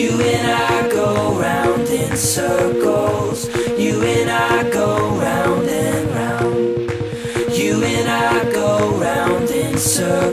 You and I go round in circles. You and I go round and round. You and I go round in circles.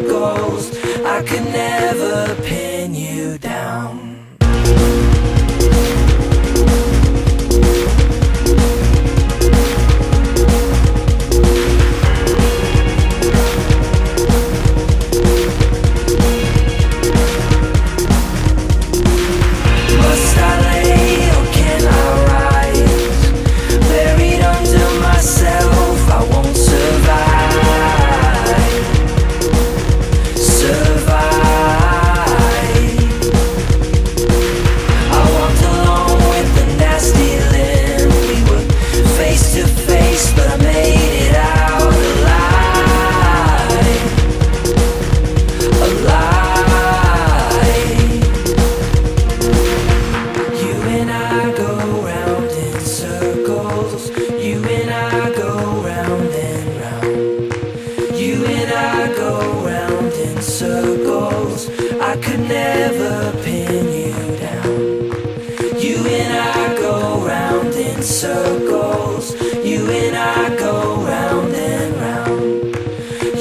Circles. I could never pin you down. You and I go round in circles. You and I go round and round.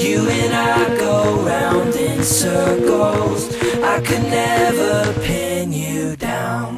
You and I go round in circles. I could never pin you down.